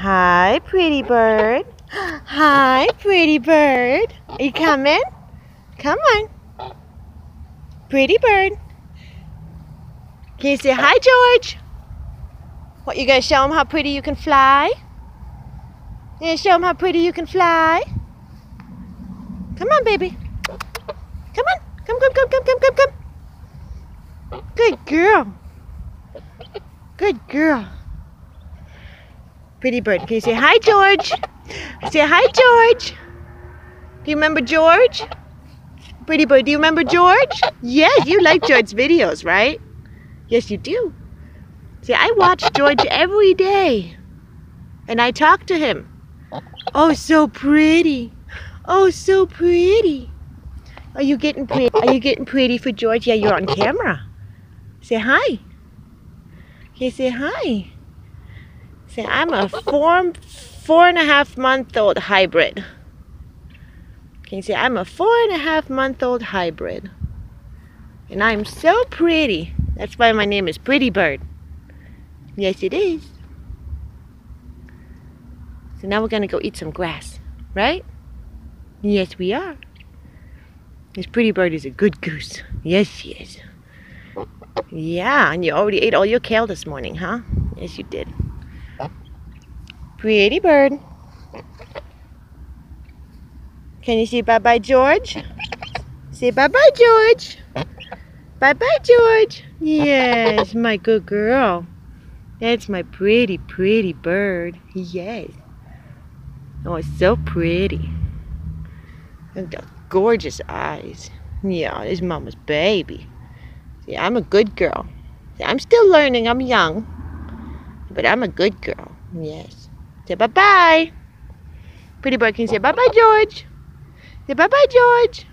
Hi, pretty bird. Hi, pretty bird. Are you coming? Come on. Pretty bird. Can you say hi, George? What, you gonna show him how pretty you can fly? You gonna show him how pretty you can fly? Come on, baby. Come on. Come, come, come, come, come, come, come. Good girl. Good girl. Pretty bird. Can you say hi, George? Say hi, George. Do you remember George? Pretty bird, do you remember George? Yes, you like George's videos, right? Yes, you do. See, I watch George every day. And I talk to him. Oh, so pretty. Oh, so pretty. Are you getting pretty? Are you getting pretty for George? Yeah, you're on camera. Say hi. You say hi? Say, I'm a four, four and a half month old hybrid. Can you see? I'm a four and a half month old hybrid. And I'm so pretty. That's why my name is Pretty Bird. Yes, it is. So now we're going to go eat some grass, right? Yes, we are. This Pretty Bird is a good goose. Yes, she is. Yeah, and you already ate all your kale this morning, huh? Yes, you did. Pretty bird. Can you say bye-bye, George? Say bye-bye, George. Bye-bye, George. Yes, my good girl. That's my pretty, pretty bird. Yes. Oh, it's so pretty. And the gorgeous eyes. Yeah, it's mama's baby. See, I'm a good girl. See, I'm still learning. I'm young. But I'm a good girl. Yes. Say bye-bye. Pretty boy can say bye-bye, George. Say bye-bye, George.